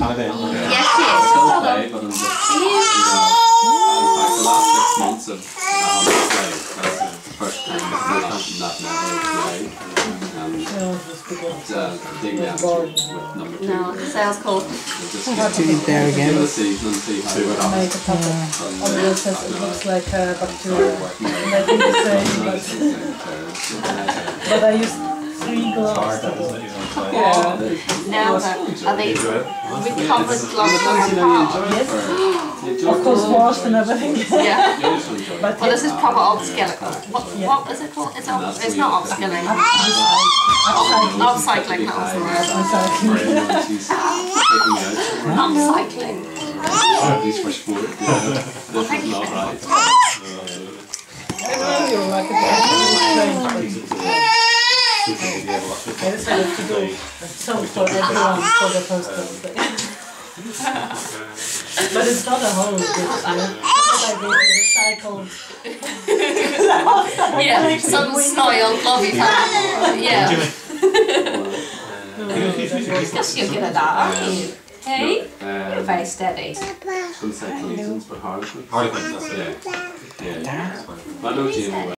Are they? Yes, she I is. still play, but I'm just, you know, in fact, the last six months of I haven't played. That's the first time that I not never played. And uh, dig the attitude with number two. No, the sales call. Just Two there give again. it a season and see how it happens. Make a puppet. And, On the uh, other side, it looks like a bacteria. working out. And I think the same, but, but I used three gloves. Hard, to that do isn't it. it? You don't play. Yeah. Now, uh, are they recovered gloves from you her know, you palm? enjoy it for- you enjoy Of it course, for- washed and everything. Yeah. You also enjoy it. But Well, this is proper upskilling. What, what is it called? It's, up, it's not upskilling. Upcycling, that was the word. Brain, she's taking me out somewhere. Upcycling. At least for sport. Yeah. This is not right. I really like it. It's strange, but I to do so for everyone for the first birthday. but it's not a whole this year. But I recycled. Yeah, some snoil, lovely time. Yeah. Yes, you're good at that, aren't you? Hey? You're very steady. some second reasons, but. Harlequins, that's it. Yeah. Yeah. I know well.